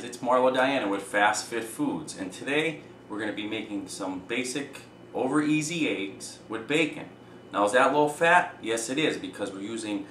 guys, it's Marlo Diana with Fast Fit Foods and today we're going to be making some basic over easy eggs with bacon. Now is that low fat? Yes it is because we're using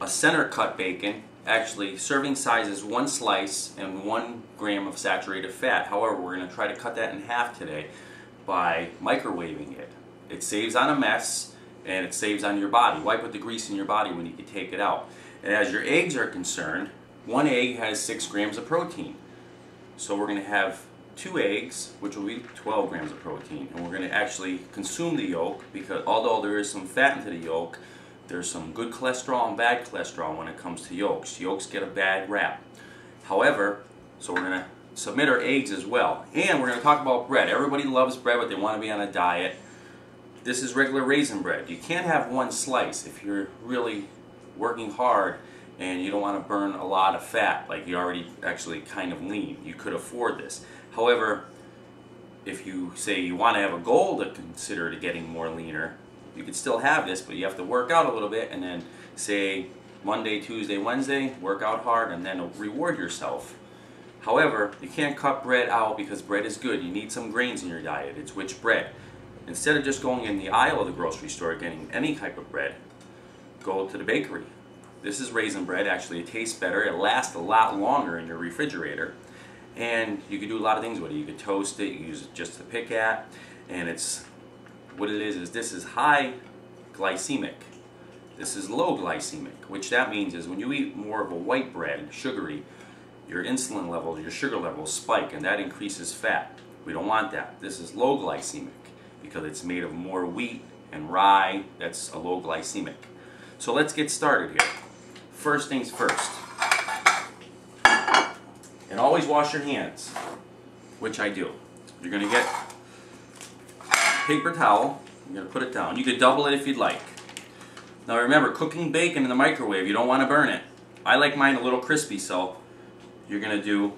a center cut bacon. Actually serving size is one slice and one gram of saturated fat. However we're going to try to cut that in half today by microwaving it. It saves on a mess and it saves on your body. Why put the grease in your body when you can take it out? And as your eggs are concerned, one egg has 6 grams of protein. So we're going to have two eggs, which will be 12 grams of protein. And we're going to actually consume the yolk because although there is some fat into the yolk, there's some good cholesterol and bad cholesterol when it comes to yolks. Yolks get a bad rap. However, so we're going to submit our eggs as well. And we're going to talk about bread. Everybody loves bread, but they want to be on a diet. This is regular raisin bread. You can't have one slice if you're really working hard and you don't want to burn a lot of fat, like you're already actually kind of lean. You could afford this. However, if you say you want to have a goal to consider to getting more leaner, you could still have this, but you have to work out a little bit and then say Monday, Tuesday, Wednesday, work out hard and then reward yourself. However, you can't cut bread out because bread is good. You need some grains in your diet. It's which bread. Instead of just going in the aisle of the grocery store getting any type of bread, go to the bakery this is raisin bread. Actually, it tastes better. It lasts a lot longer in your refrigerator. And you can do a lot of things with it. You could toast it. You use it just to pick at. And it's, what it is, is this is high glycemic. This is low glycemic, which that means is when you eat more of a white bread, sugary, your insulin levels, your sugar levels spike, and that increases fat. We don't want that. This is low glycemic because it's made of more wheat and rye. That's a low glycemic. So let's get started here first things first. And always wash your hands, which I do. You're going to get paper towel. You're going to put it down. You could double it if you'd like. Now remember, cooking bacon in the microwave, you don't want to burn it. I like mine a little crispy, so you're going to do,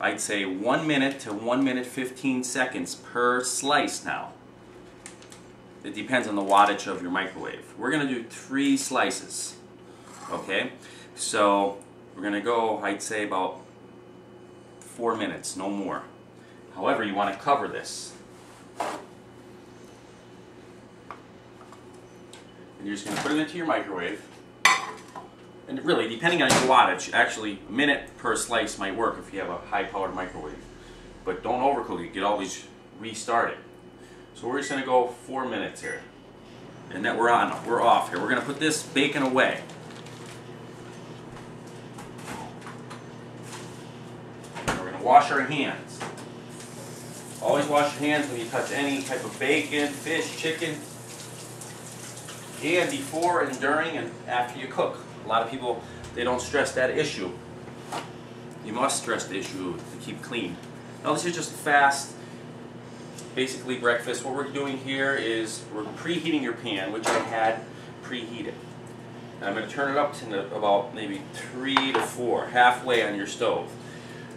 I'd say, 1 minute to 1 minute 15 seconds per slice now. It depends on the wattage of your microwave. We're going to do three slices okay? So we're to go, I'd say about four minutes, no more. However, you want to cover this. And you're just to put it into your microwave. And really, depending on your wattage, actually a minute per slice might work if you have a high-powered microwave. But don't overcook it. You can always restart it. So we're just to go four minutes here. And that we're on, we're off here. We're to put this bacon away. Wash our hands. Always wash your hands when you touch any type of bacon, fish, chicken, and before and during and after you cook. A lot of people, they don't stress that issue. You must stress the issue to keep clean. Now this is just fast, basically breakfast. What we're doing here is we're preheating your pan, which I had preheated. And I'm going to turn it up to about maybe 3 to 4, halfway on your stove.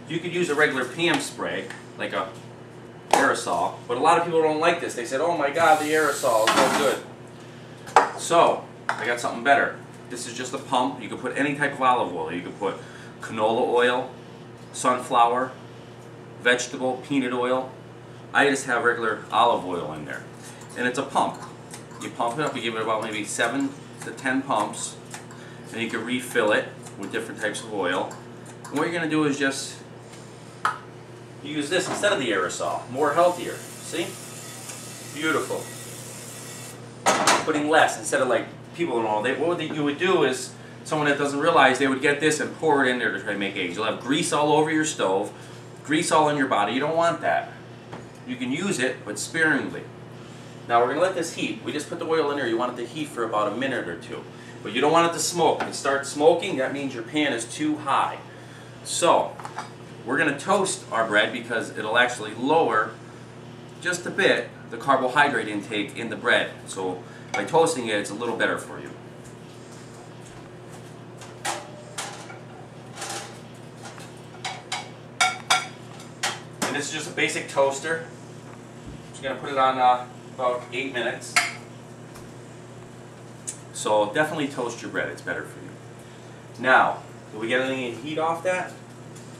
You could use a regular Pam spray, like a aerosol, but a lot of people don't like this. They said, oh my god, the aerosol is no good. So, I got something better. This is just a pump. You can put any type of olive oil. You can put canola oil, sunflower, vegetable, peanut oil. I just have regular olive oil in there. And it's a pump. You pump it up, you give it about maybe 7 to 10 pumps, and you can refill it with different types of oil. And what you're going to do is just you use this instead of the aerosol. More healthier. See? Beautiful. Putting less instead of like people and all. They, what you would do is someone that doesn't realize they would get this and pour it in there to try to make eggs. You'll have grease all over your stove, grease all in your body. You don't want that. You can use it, but sparingly. Now we're going to let this heat. We just put the oil in there. You want it to heat for about a minute or two. But you don't want it to smoke. When it starts smoking, that means your pan is too high. So, we're going to toast our bread because it'll actually lower just a bit the carbohydrate intake in the bread. So by toasting it, it's a little better for you. And this is just a basic toaster. Just going to put it on uh, about 8 minutes. So definitely toast your bread, it's better for you. Now, do we get any heat off that?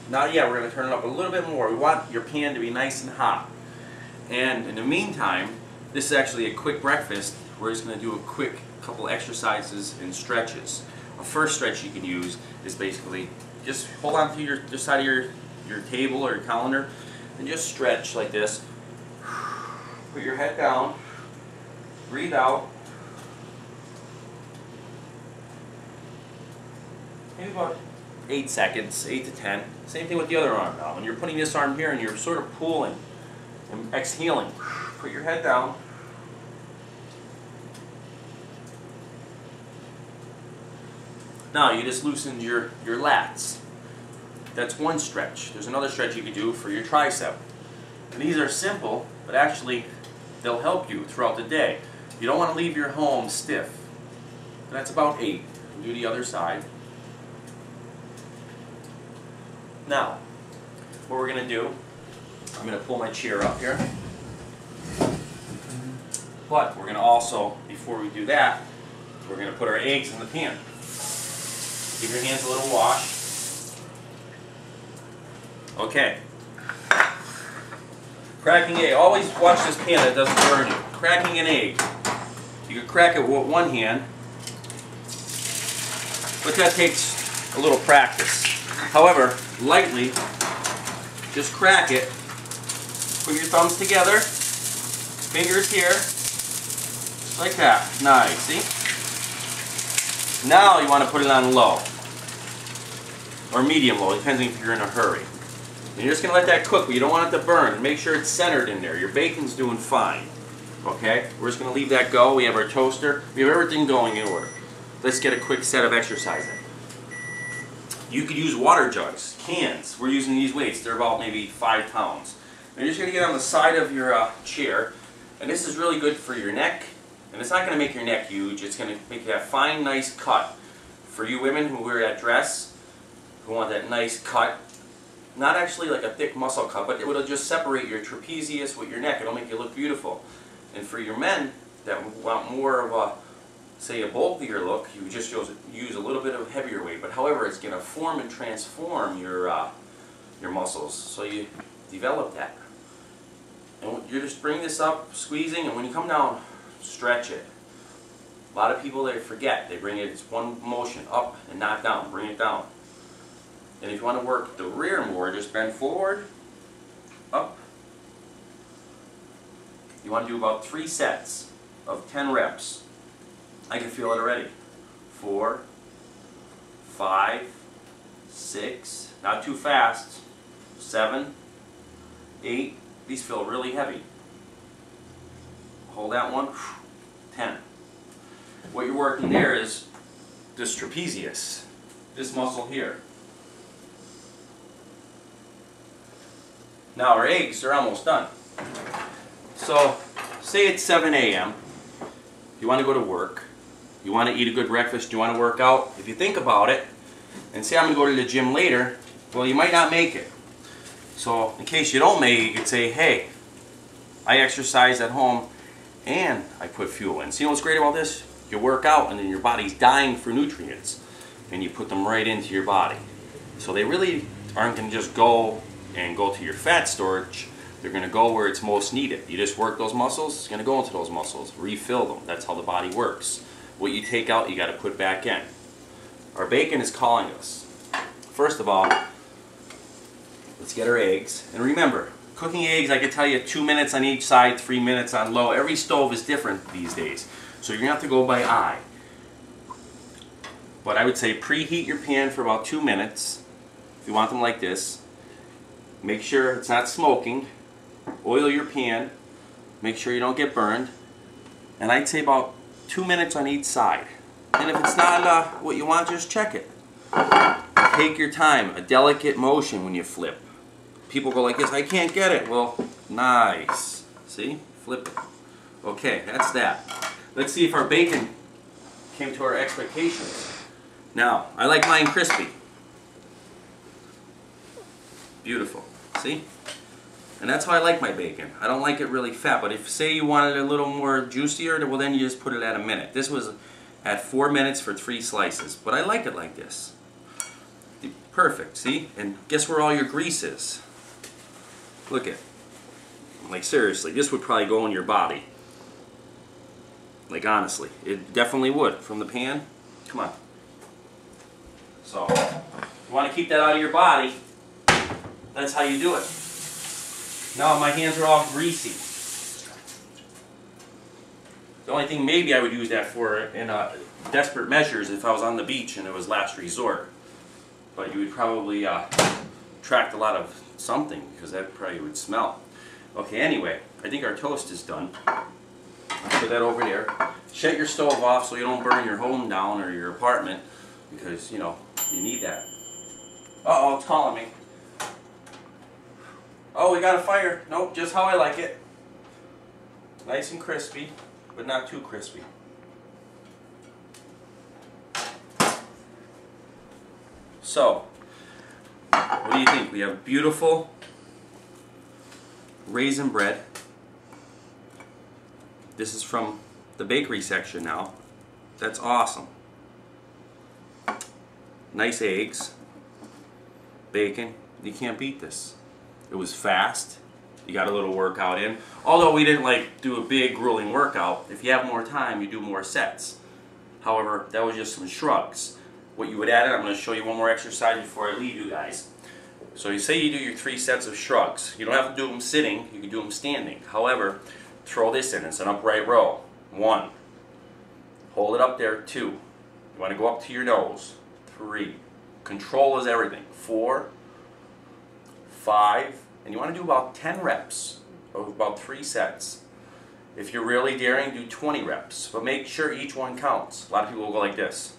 Now, yeah, we're going to turn it up a little bit more. We want your pan to be nice and hot. And in the meantime, this is actually a quick breakfast. We're just going to do a quick couple exercises and stretches. A first stretch you can use is basically just hold on to your the side of your, your table or your calendar and just stretch like this. Put your head down, breathe out. Maybe about eight seconds, eight to ten. Same thing with the other arm now. When you're putting this arm here and you're sort of pulling and exhaling, put your head down. Now you just loosened your, your lats. That's one stretch. There's another stretch you can do for your tricep. And these are simple, but actually they'll help you throughout the day. You don't want to leave your home stiff. That's about eight. Do the other side. Now, what we're going to do, I'm going to pull my chair up here. But we're going to also, before we do that, we're going to put our eggs in the pan. Give your hands a little wash. Okay. Cracking egg. Always watch this pan that doesn't burn you. Cracking an egg. You can crack it with one hand, but that takes a little practice. However, lightly, just crack it. Put your thumbs together, fingers here, like that. Nice, see? Now you want to put it on low, or medium low, depending if you're in a hurry. And you're just going to let that cook, but you don't want it to burn. Make sure it's centered in there. Your bacon's doing fine. Okay? We're just going to leave that go. We have our toaster. We have everything going in order. Let's get a quick set of exercising. You could use water jugs, cans. We're using these weights. They're about maybe five pounds. And you're just going to get on the side of your uh, chair. And this is really good for your neck. And it's not going to make your neck huge. It's going to make a fine, nice cut. For you women who wear that dress, who want that nice cut, not actually like a thick muscle cut, but it will just separate your trapezius with your neck. It'll make you look beautiful. And for your men that want more of a, say, a bulkier look, you just use, a little bit of heavier weight. But however, it's going to form and transform your, uh, your muscles. So you develop that. And you just bring this up, squeezing, and when you come down, stretch it. A lot of people, they forget. They bring it, it's one motion, up and not down. Bring it down. And if you want to work the rear more, just bend forward, up. You want to do about three sets of 10 reps. I can feel it already. Four, five, six, not too fast, seven, eight. These feel really heavy. Hold that one, 10. What you're working there is this trapezius, this muscle here. Now our eggs are almost done. So, say it's 7 a.m. You want to go to work. You want to eat a good breakfast. You want to work out. If you think about it, and say I'm going to go to the gym later, well, you might not make it. So, in case you don't make it, you could say, hey, I exercise at home and I put fuel in. See what's great about this? You work out and then your body's dying for nutrients and you put them right into your body. So they really aren't going to just go and go to your fat storage, they're going to go where it's most needed. You just work those muscles, it's going to go into those muscles. Refill them. That's how the body works. What you take out, you got to put back in. Our bacon is calling us. First of all, let's get our eggs. And remember, cooking eggs, I can tell you two minutes on each side, three minutes on low. Every stove is different these days. So you're going to have to go by eye. But I would say preheat your pan for about two minutes. If you want them like this, Make sure it's not smoking. Oil your pan. Make sure you don't get burned. And I'd say about two minutes on each side. And if it's not uh, what you want, just check it. Take your time. A delicate motion when you flip. People go like this, I can't get it. Well, nice. See? Flip it. Okay, that's that. Let's see if our bacon came to our expectations. Now, I like mine crispy. Beautiful. See? And that's how I like my bacon. I don't like it really fat, but if say you wanted it a little more juicier, well then you just put it at a minute. This was at four minutes for three slices, but I like it like this. Perfect, see? And guess where all your grease is? Look at Like seriously, this would probably go in your body. Like honestly, it definitely would. From the pan, come on. So, you want to keep that out of your body, that's how you do it. Now my hands are all greasy. The only thing maybe I would use that for in uh, desperate measures if I was on the beach and it was last resort. But you would probably uh, attract a lot of something because that probably would smell. Okay, anyway, I think our toast is done. Put that over there. Shut your stove off so you don't burn your home down or your apartment because, you know, you need that. Uh-oh, it's calling me. Oh, we got a fire. Nope, just how I like it. Nice and crispy, but not too crispy. So, what do you think? We have beautiful raisin bread. This is from the bakery section now. That's awesome. Nice eggs, bacon. You can't beat this. It was fast. You got a little workout in. Although we didn't like do a big grueling workout, if you have more time, you do more sets. However, that was just some shrugs. What you would add, in, I'm going to show you one more exercise before I leave you guys. So you say you do your three sets of shrugs. You don't have to do them sitting, you can do them standing. However, throw this in, it's an upright row. One. Hold it up there, two. You want to go up to your nose. Three. Control is everything. Four, five, and you want to do about 10 reps of about three sets. If you're really daring, do 20 reps, but make sure each one counts. A lot of people will go like this.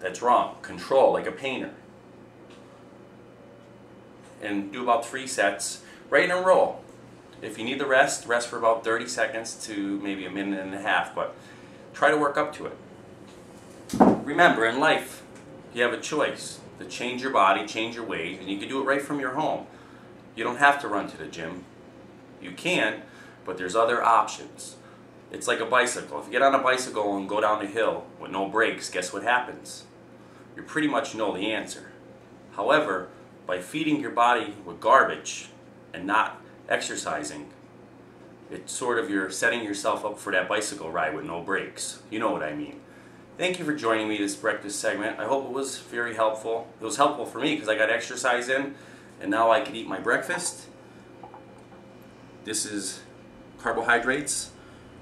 That's wrong. Control, like a painter. And do about three sets, right in a row. If you need the rest, rest for about 30 seconds to maybe a minute and a half, but try to work up to it. Remember, in life, you have a choice to change your body, change your ways, and you can do it right from your home. You don't have to run to the gym. You can, but there's other options. It's like a bicycle. If you get on a bicycle and go down a hill with no brakes, guess what happens? You pretty much know the answer. However, by feeding your body with garbage and not exercising, it's sort of you're setting yourself up for that bicycle ride with no brakes. You know what I mean. Thank you for joining me this breakfast segment. I hope it was very helpful. It was helpful for me because I got exercise in and now I can eat my breakfast. This is carbohydrates.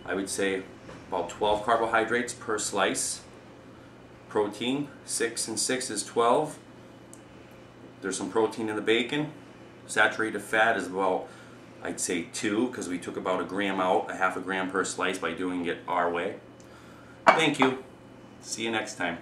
I would say about 12 carbohydrates per slice. Protein, 6 and 6 is 12. There's some protein in the bacon. Saturated fat is about, I'd say 2 because we took about a gram out, a half a gram per slice by doing it our way. Thank you. See you next time.